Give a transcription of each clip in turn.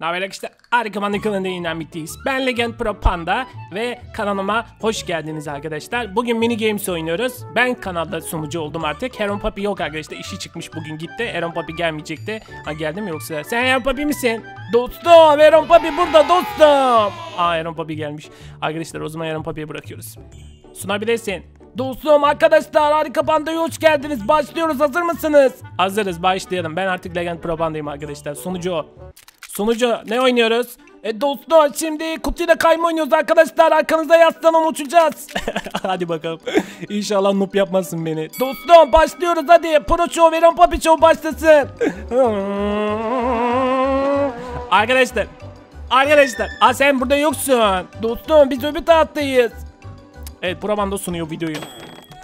Ne haber arkadaşlar? Harika Manlı kanalında yeniden bittiyiz. Ben Legend Pro Panda ve kanalıma hoş geldiniz arkadaşlar. Bugün mini games oynuyoruz. Ben kanalda sunucu oldum artık. Heron Papi yok arkadaşlar. İşi çıkmış bugün gitti. Heron Papi gelmeyecekti. Ha geldi mi yoksa? Sen Heron Papi misin? Dostum Heron Papi burada dostum. Aa Heron Papi gelmiş. Arkadaşlar o zaman Heron Papi'ye bırakıyoruz. Sunabilirsin. Dostum arkadaşlar harika pandaya hoş geldiniz. Başlıyoruz hazır mısınız? Hazırız başlayalım. Ben artık Legend Pro Panda'yım arkadaşlar. Sunucu o. Sunucu ne oynuyoruz? E dostum şimdi kutuyla kayma oynuyoruz arkadaşlar. Arkanıza yaslanın uçacağız. hadi bakalım. İnşallah noob yapmasın beni. Dostum başlıyoruz hadi. Pro Show, Veron Papi Show başlasın. arkadaşlar. Arkadaşlar. Aa sen burada yoksun. Dostum biz öbür taraftayız. Evet Probanda sunuyor videoyu.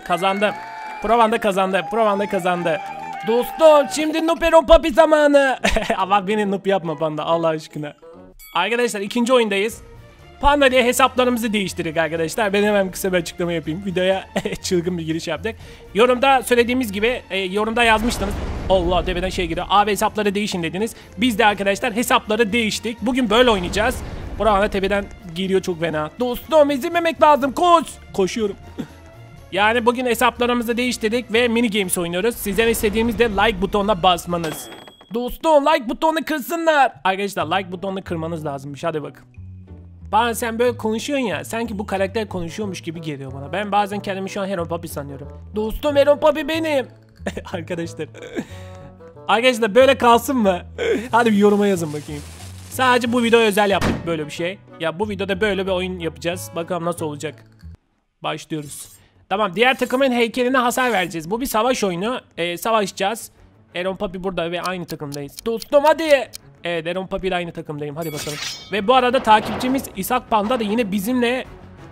Kazandı. Probanda kazandı. Probanda kazandı. Dostum şimdi Nuperon Papi zamanı. Ama beni nup yapma panda Allah aşkına. Arkadaşlar ikinci oyundayız. Panda diye hesaplarımızı değiştirdik arkadaşlar. Ben hemen kısa bir açıklama yapayım. Videoya çılgın bir giriş yaptık. Yorumda söylediğimiz gibi e, yorumda yazmıştınız. Allah tepeden şey giriyor. Abi hesapları değişin dediniz. Biz de arkadaşlar hesapları değiştik. Bugün böyle oynayacağız. Burak'la tepeden giriyor çok fena. Dostum ezilmemek lazım koş. Koşuyorum. Yani bugün hesaplarımızı değiştirdik ve mini games oynuyoruz. Sizden istediğimiz de like butonuna basmanız. Dostum like butonunu kırsınlar. Arkadaşlar like butonunu kırmanız lazımmış hadi bakın. Bana sen böyle konuşuyorsun ya sanki bu karakter konuşuyormuş gibi geliyor bana. Ben bazen kendimi şu an Heron Papi sanıyorum. Dostum Heron Papi benim. Arkadaşlar. Arkadaşlar böyle kalsın mı? Hadi bir yoruma yazın bakayım. Sadece bu video özel yaptık böyle bir şey. Ya bu videoda böyle bir oyun yapacağız. Bakalım nasıl olacak. Başlıyoruz. Tamam diğer takımın heykeline hasar vereceğiz. Bu bir savaş oyunu. Ee, savaşacağız. Eron Papi burada ve aynı takımdayız. Dostum hadi. Evet Eron Papi ile aynı takımdayım. Hadi bakalım. Ve bu arada takipçimiz İshak Panda da yine bizimle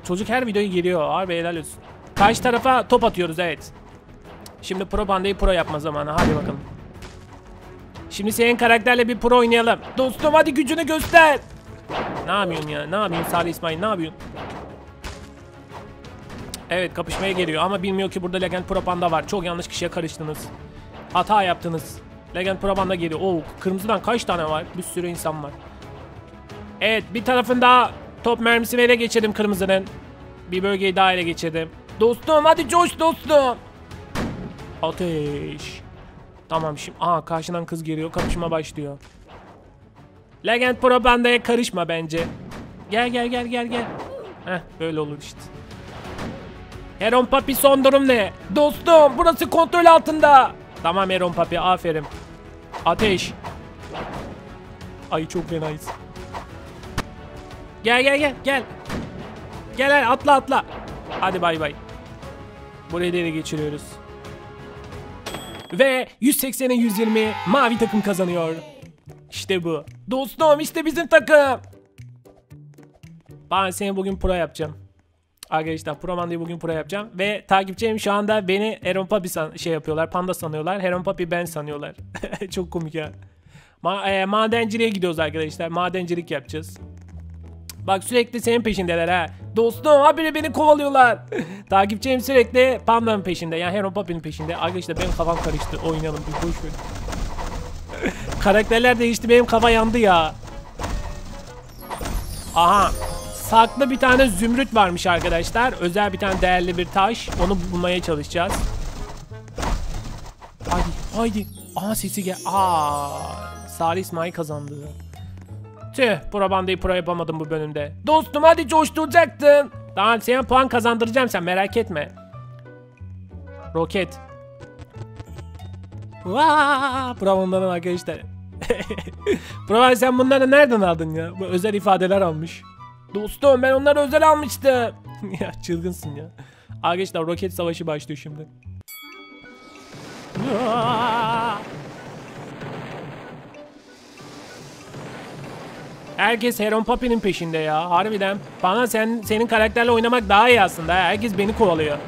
çocuk her videoya geliyor. Abi helal olsun. Karşı tarafa top atıyoruz evet. Şimdi Pro Panda'yı pro yapma zamanı. Hadi bakalım. Şimdi senin karakterle bir pro oynayalım. Dostum hadi gücünü göster. Ne yapıyorsun ya? Ne yapıyorsun Salih İsmail? Ne yapıyorsun? Evet kapışmaya geliyor ama bilmiyor ki burada Legend Pro Panda var. Çok yanlış kişiye karıştınız. Hata yaptınız. Legend Pro Panda geliyor. Oo kırmızıdan kaç tane var? Bir sürü insan var. Evet bir tarafında top mermisini ele geçirdim kırmızının. Bir bölgeyi daha ele geçirdim. Dostum hadi coş dostum. Ateş. Tamam şimdi. Aha karşıdan kız geliyor. Kapışma başlıyor. Legend Pro Panda'ya karışma bence. Gel gel gel gel gel. Heh böyle olur işte. Heron Papi son durum ne? Dostum burası kontrol altında. Tamam Heron Papi aferin. Ateş. Ay çok fenayız. Gel gel gel gel. Gel gel atla atla. Hadi bay bay. Burayı da geçiriyoruz. Ve 180'e 120 mavi takım kazanıyor. İşte bu. Dostum işte bizim takım. Ben seni bugün pro yapacağım. Arkadaşlar Pro Manda'yı bugün pro yapacağım. Ve takipçilerim şu anda beni Heron Papi şey yapıyorlar. Panda sanıyorlar. Heron Papi ben sanıyorlar. Çok komik ya. Ma e, madenciliğe gidiyoruz arkadaşlar. Madencilik yapacağız. Bak sürekli senin peşindeler ha. Dostum habire beni kovalıyorlar. Takipçilerim sürekli Panda'nın peşinde. Yani Heron Papi'nin peşinde. Arkadaşlar benim kafam karıştı. Oynayalım bir boş ver. Karakterler değişti. Benim kafa yandı ya. Aha. Saklı bir tane zümrüt varmış arkadaşlar. Özel bir tane değerli bir taş. Onu bulmaya çalışacağız. Haydi haydi. Aa sesi gel. Aa Salih İsmail kazandı. Tüh pro bandayı pro yapamadım bu bölümde. Dostum hadi coşturacaktın. Tamam sana puan kazandıracağım sen merak etme. Roket. Vaa, bravo onların arkadaşlar. Bravo sen bunları nereden aldın ya? Bu özel ifadeler almış. Dostum ben onları özel almıştım. ya çılgınsın ya. Arkadaşlar roket savaşı başlıyor şimdi. Herkes Heron Papi'nin peşinde ya. Harbiden. Bana sen senin karakterle oynamak daha iyi aslında. Herkes beni kovalıyor.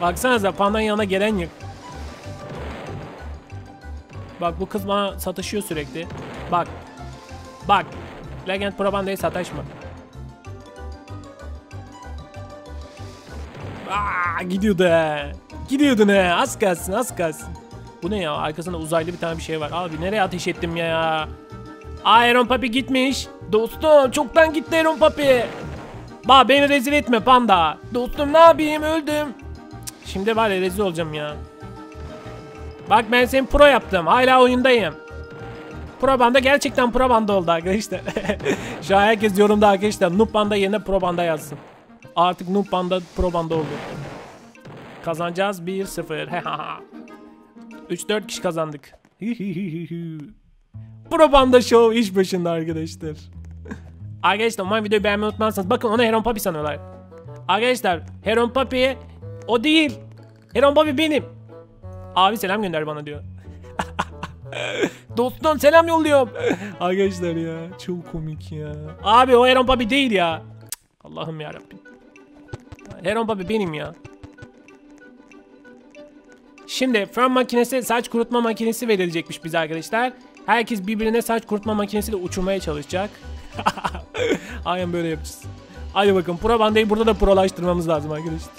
Baksanıza Panda'nın yanına gelen yok. Bak bu kız bana sataşıyor sürekli. Bak. Bak. Legend Pro Panda'ya sataşma. Aa, gidiyordu he. Gidiyordu ne? Az kalsın az kalsın. Bu ne ya? Arkasında uzaylı bir tane bir şey var. Abi nereye ateş ettim ya? Aaron Papi gitmiş. Dostum çoktan gitti Aaron Papi. Ba beni rezil etme panda. Dostum ne yapayım öldüm. Şimdi var rezil olacağım ya. Bak ben seni pro yaptım. Hala oyundayım. Pro banda gerçekten pro banda oldu arkadaşlar. Şu an herkes yorumda arkadaşlar. Noob banda yerine pro banda yazsın. Artık noob banda pro banda oldu. Kazanacağız 1-0. 3-4 kişi kazandık. pro banda show iş başında arkadaşlar. Arkadaşlar umarım videoyu beğenmeyi unutmazsınız. Bakın onu Heron Papi sanıyorlar. Arkadaşlar Heron Papi o değil. Heron Papi benim. Abi selam gönder bana diyor. Dostum selam yolluyorum. Arkadaşlar ya çok komik ya. Abi o Heron Papi değil ya. Allah'ım ya Heron Papi benim ya. Şimdi fön makinesi saç kurutma makinesi verilecekmiş bize arkadaşlar. Herkes birbirine saç kurutma makinesiyle uçurmaya çalışacak. Aynen böyle yapacağız. Hadi bakın pro bandayı burada da prolaştırmamız lazım arkadaşlar.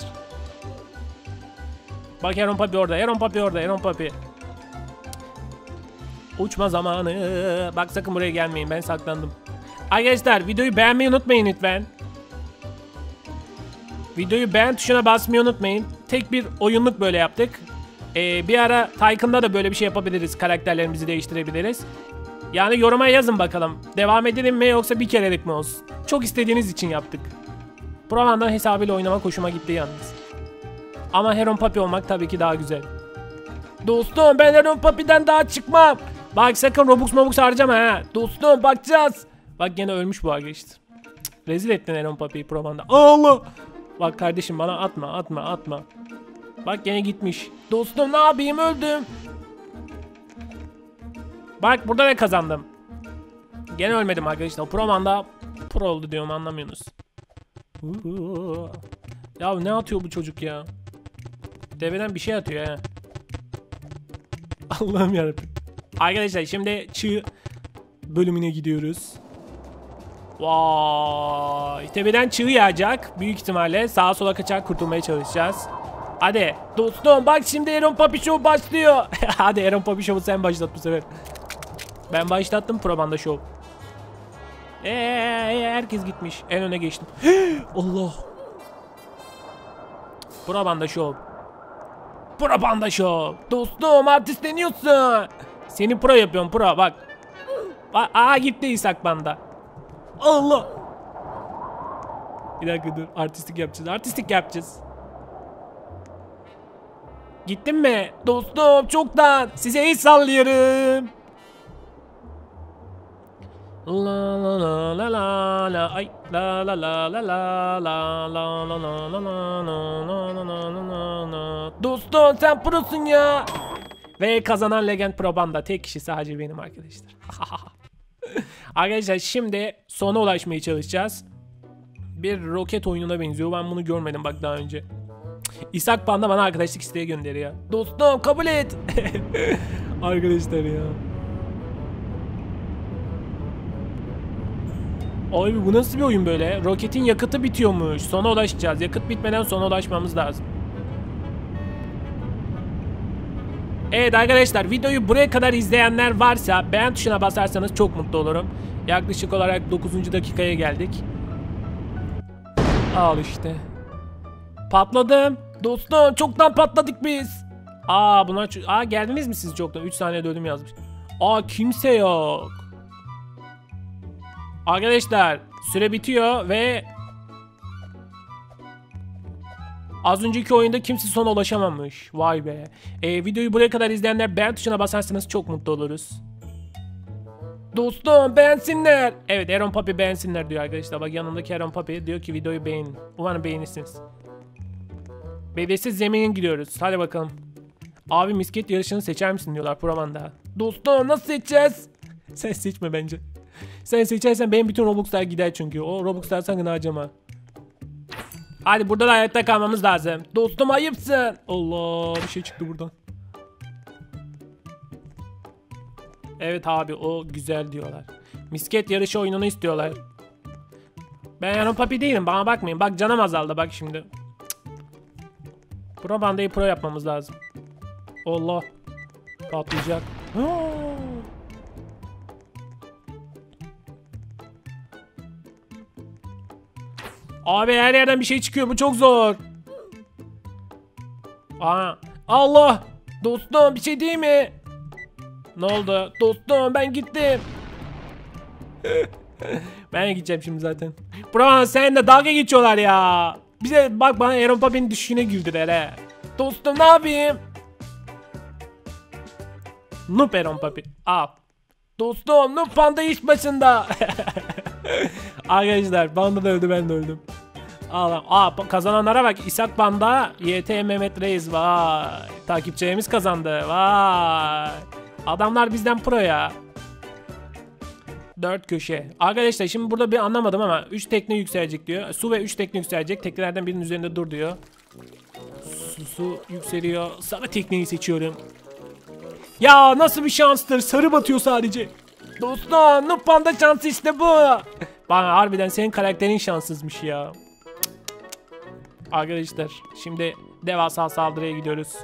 Bak Heron Papi orada, Heron Papi orada, Heron Papi. Uçma zamanı. Bak sakın buraya gelmeyin ben saklandım. Arkadaşlar videoyu beğenmeyi unutmayın lütfen. Videoyu beğen tuşuna basmayı unutmayın. Tek bir oyunluk böyle yaptık. Ee, bir ara Tycoon'da da böyle bir şey yapabiliriz. Karakterlerimizi değiştirebiliriz. Yani yoruma yazın bakalım. Devam edelim mi yoksa bir kerelik mi olsun? Çok istediğiniz için yaptık. Provan'dan hesabıyla oynamak hoşuma gitti yalnız. Ama Heron Papi olmak tabii ki daha güzel. Dostum ben Heron Papi'den daha çıkmam. Bak sakın Robux Mobux harcama ha. Dostum bakacağız. Bak gene ölmüş bu arkadaşlar. Cık, Rezil ettin Heron Papi'yi Provan'da. Allah. Bak kardeşim bana atma atma atma. Bak gene gitmiş. Dostum ne yapayım öldüm. Bak burada da kazandım. Gene ölmedim arkadaşlar. Proman'da pro oldu diyorum anlamıyorsunuz. Ya ne atıyor bu çocuk ya? Deveden bir şey atıyor ha. Allah'ım yarabbim. Arkadaşlar şimdi çığ bölümüne gidiyoruz. Vay. Tepeden çığ yağacak. Büyük ihtimalle sağa sola kaçarak kurtulmaya çalışacağız. Hadi dostum bak şimdi Aaron Papi Show başlıyor. Hadi Aaron Papi Show'u sen başlat bu sefer. Ben başlattım Probanda Show. Eee herkes gitmiş. En öne geçtim. Allah. Probanda Show. Probanda Show. Dostum artistleniyorsun. Seni pro yapıyorum pro bak. Aa, aa gitti İshak banda. Allah. Bir dakika dur. Artistik yapacağız. Artistik yapacağız. Gittin mi? Dostum çoktan. Size el sallıyorum. La la la la la la ay la la la la la la la la la la la la la la la Dostum sen prosun ya. Ve kazanan Legend Pro Banda tek kişi sadece benim arkadaşlar. arkadaşlar şimdi sona ulaşmaya çalışacağız. Bir roket oyununa benziyor. Ben bunu görmedim bak daha önce. İshak Panda bana arkadaşlık isteği gönderiyor. Dostum kabul et. Arkadaşlar ya. Abi bu nasıl bir oyun böyle? Roketin yakıtı bitiyormuş. Sona ulaşacağız. Yakıt bitmeden sona ulaşmamız lazım. Evet arkadaşlar videoyu buraya kadar izleyenler varsa beğen tuşuna basarsanız çok mutlu olurum. Yaklaşık olarak 9. dakikaya geldik. Al işte. Patladım. Dostum çoktan patladık biz. Aa buna ç- Aa geldiniz mi siz çoktan? 3 saniyede ölüm yazmış. Aa kimse yok. Arkadaşlar süre bitiyor ve Az önceki oyunda kimse sona ulaşamamış. Vay be. Ee, videoyu buraya kadar izleyenler beğen tuşuna basarsanız çok mutlu oluruz. Dostum beğensinler. Evet Aaron Papi beğensinler diyor arkadaşlar. Bak yanındaki Aaron Papi diyor ki videoyu beğenin. Umarım beğenirsiniz. Bedesiz zeminin gidiyoruz. Hadi bakalım. Abi misket yarışını seçer misin diyorlar Proman'da. Dostum nasıl seçeceğiz? Sen seçme bence. Sen seçersen benim bütün Robux'lar gider çünkü. O Robux'lar sakın harcama. Hadi burada da hayatta kalmamız lazım. Dostum ayıpsın. Allah bir şey çıktı buradan. Evet abi o güzel diyorlar. Misket yarışı oyununu istiyorlar. Ben Aaron Papi değilim bana bakmayın. Bak canım azaldı bak şimdi. Pro bandayı pro yapmamız lazım. Allah. Patlayacak. Abi her yerden bir şey çıkıyor. Bu çok zor. Aa, Allah. Dostum bir şey değil mi? Ne oldu? Dostum ben gittim. ben gideceğim şimdi zaten. Bro sen de dalga geçiyorlar ya. Bize bak bana Aaron Papi'nin düşüşüne güldüler he. Dostum ne yapayım? Noob Aaron Papi. Al. Dostum Noob Panda iş başında. Arkadaşlar Panda da öldü ben de öldüm. Aa, aa kazananlara bak İshak Panda, YT Mehmet Reis vay. Takipçilerimiz kazandı vay. Adamlar bizden pro ya. Dört köşe. Arkadaşlar şimdi burada bir anlamadım ama 3 tekne yükselecek diyor. Su ve 3 tekne yükselecek. Teknelerden birinin üzerinde dur diyor. Su, su yükseliyor. Sarı tekneyi seçiyorum. Ya nasıl bir şanstır. Sarı batıyor sadece. Dostum Noob Panda şansı işte bu. Bana harbiden senin karakterin şanssızmış ya. Arkadaşlar şimdi devasa saldırıya gidiyoruz.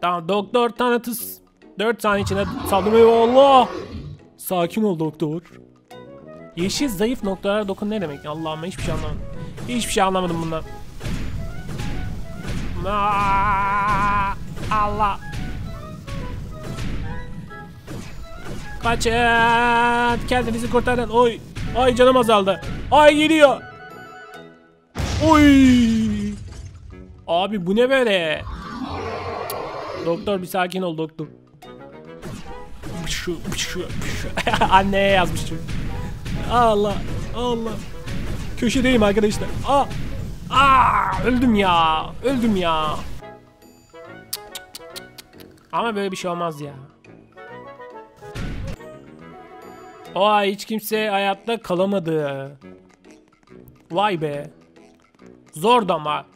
Tamam doktor tanıtız 4 saniye içinde saldırıyor Allah. Sakin ol doktor. Yeşil zayıf noktalara dokun ne demek? Allah'ım hiçbir şey anlamadım. Hiçbir şey anlamadım bundan. Allah. Kaçın. Kendinizi kurtarın. Oy. Ay canım azaldı. Ay geliyor. Oy. Abi bu ne böyle? Doktor bir sakin ol doktor. Şu. Anneye yazmış. Allah, Allah. Köşedeyim arkadaşlar. Aa, aa, öldüm ya, öldüm ya. Ama böyle bir şey olmaz ya. Oha hiç kimse hayatta kalamadı. Vay be. Zordu ama.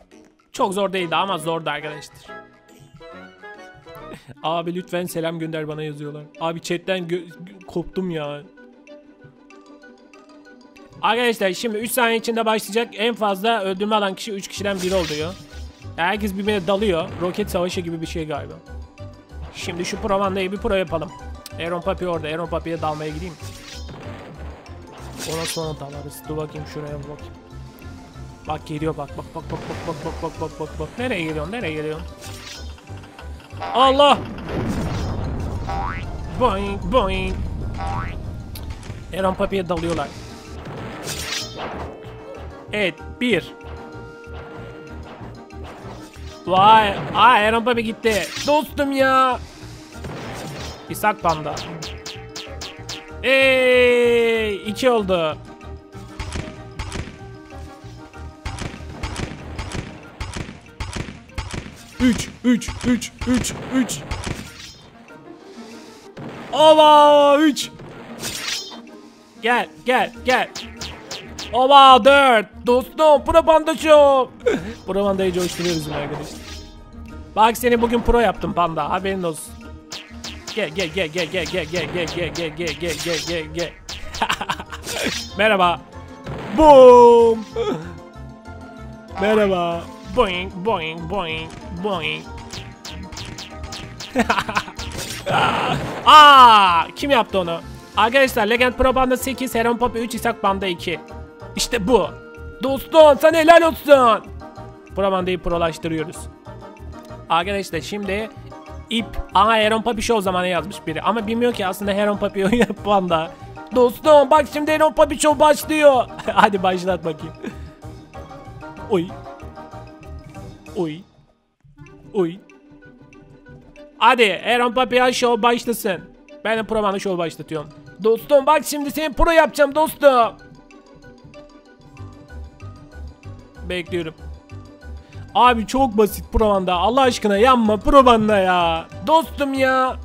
Çok zor değildi ama zordu arkadaşlar. Abi lütfen selam gönder bana yazıyorlar. Abi chatten koptum ya. Arkadaşlar şimdi 3 saniye içinde başlayacak. En fazla öldürme alan kişi 3 kişiden biri oluyor. Herkes birbirine dalıyor. Roket savaşı gibi bir şey galiba. Şimdi şu provandayı bir pro yapalım. Aaron Papi orada. Aaron Papi'ye dalmaya gideyim. Ona sonra dalarız. Dur bakayım şuraya bakayım. Bak geliyor bak bak bak bak bak bak bak bak bak bak bak. Nereye geliyorsun? Nereye geliyorsun? Allah! Boing boing. Aaron Papi'ye dalıyorlar. Evet, bir. Vay, aa Aaron Papi gitti. Dostum ya. İshak Panda. Eee, iki oldu. Üç, üç, üç, üç, üç. Ova, üç. Gel, gel, gel. Ova, dört. Dostum, pro panda show. pro pandayı coşturuyoruz arkadaşlar. Bak seni bugün pro yaptım panda, haberin olsun. Gel, gel, gel, gel, gel, gel, gel, gel, gel, gel, gel, gel, gel, gel, gel. Merhaba. Boom. Merhaba. Boing, boing, boing, boing. Aa, kim yaptı onu? Arkadaşlar Legend Pro Banda 8, Heron Pop 3, İshak Banda 2. İşte bu. Dostum sana helal olsun. Pro Banda'yı prolaştırıyoruz. Arkadaşlar şimdi ip ama Heron Papi Show zamanı yazmış biri. Ama bilmiyor ki aslında Heron Papi oyun Panda. Dostum bak şimdi Heron Papi Show başlıyor. Hadi başlat bakayım. Oy. Oy. Oy. Hadi Aaron Papian Show başlasın. Ben de Pro Show başlatıyorum. Dostum bak şimdi seni pro yapacağım dostum. Bekliyorum. Abi çok basit Provan'da. Allah aşkına yanma Provan'da ya. Dostum ya.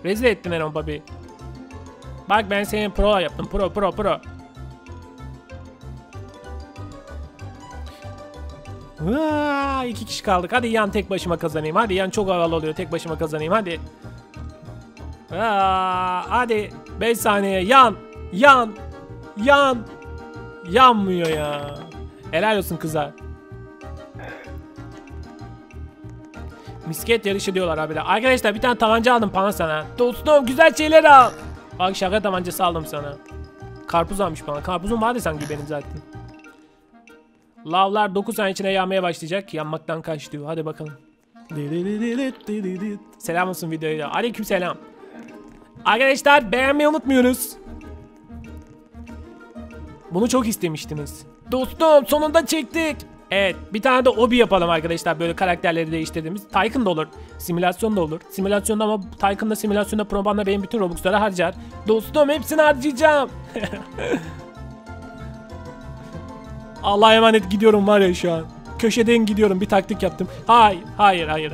Cık, rezil ettin Aaron Papi. Bak ben seni pro yaptım. Pro pro pro. Aa, iki kişi kaldık. Hadi yan tek başıma kazanayım. Hadi yan çok havalı oluyor. Tek başıma kazanayım. Hadi. Aa, hadi 5 saniye yan. Yan. Yan. Yanmıyor ya. Helal olsun kıza. Misket yarışı diyorlar abi de. Arkadaşlar bir tane tabanca aldım bana sana. Dostum güzel şeyler al. Bak şaka tabancası aldım sana. Karpuz almış bana. Karpuzum vardı sanki benim zaten. Lavlar 9 saniye içine yanmaya başlayacak. Yanmaktan kaç diyor. Hadi bakalım. Selam olsun videoya. Aleyküm selam. Arkadaşlar beğenmeyi unutmuyoruz. Bunu çok istemiştiniz. Dostum sonunda çektik. Evet bir tane de obi yapalım arkadaşlar böyle karakterleri değiştirdiğimiz. Tycoon da olur. Simülasyon da olur. Simülasyonda ama Tycoon'da simülasyonda Proban'da benim bütün Robux'ları harcar. Dostum hepsini harcayacağım. Allah'a emanet gidiyorum var ya şu an. Köşeden gidiyorum bir taktik yaptım. Hayır hayır hayır.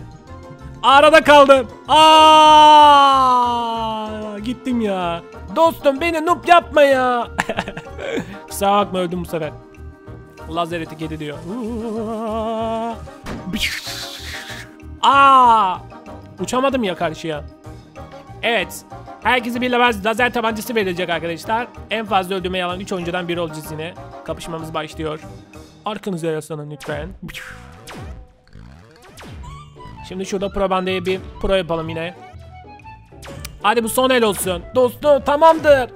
Arada kaldım. Aa, gittim ya. Dostum beni noob yapma ya. Kusura bakma öldüm bu sefer. Lazer eti kedi diyor. Aa! Uçamadım ya karşıya. Evet. Herkese bir lazer, tabancası verilecek arkadaşlar. En fazla öldürmeyi alan 3 oyuncudan biri olacağız yine. Kapışmamız başlıyor. Arkanıza yaslanın lütfen. Şimdi şurada pro bandaya bir pro yapalım yine. Hadi bu son el olsun. Dostum tamamdır.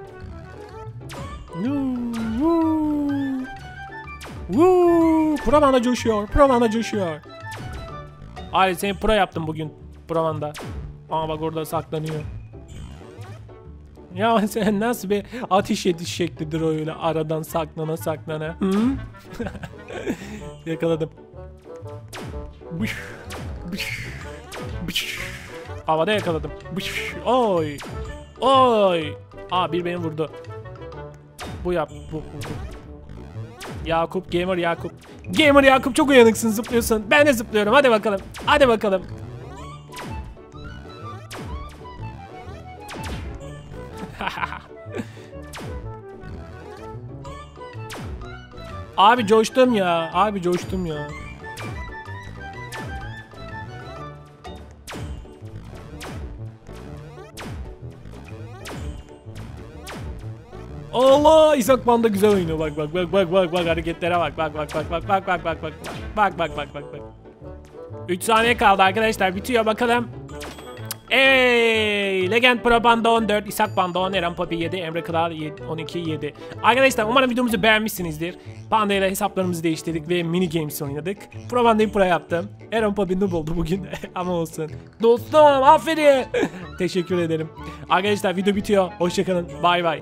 Woo! Pro banda coşuyor. Pro banda coşuyor. Hayır seni pro yaptım bugün. Pro banda. Ama bak orada saklanıyor. Ya sen nasıl bir ateş ediş şeklidir o öyle aradan saklana saklana. Hı? Yakaladım. Bış, bış, bış. Havada yakaladım. Bış, oy. Oy. Aa bir beni vurdu. Bu yap. Bu, bu, bu. Yakup, Gamer Yakup. Gamer Yakup çok uyanıksın zıplıyorsun. Ben de zıplıyorum. Hadi bakalım. Hadi bakalım. Abi coştum ya. Abi coştum ya. Allah İshak Banda güzel oynuyor bak bak bak bak bak bak hareketlere bak bak bak bak bak bak bak bak bak bak bak bak bak bak 3 saniye kaldı arkadaşlar bitiyor bakalım Ey Legend Pro Banda 14, İshak Banda 10, Eren Papi 7, Emre Kral 7, 12 7. Arkadaşlar umarım videomuzu beğenmişsinizdir. Panda ile hesaplarımızı değiştirdik ve mini games oynadık. Pro Banda'yı pro yaptım. Eren Papi noob oldu bugün ama olsun. Dostum aferin. Teşekkür ederim. Arkadaşlar video bitiyor. Hoşçakalın. Bay bay.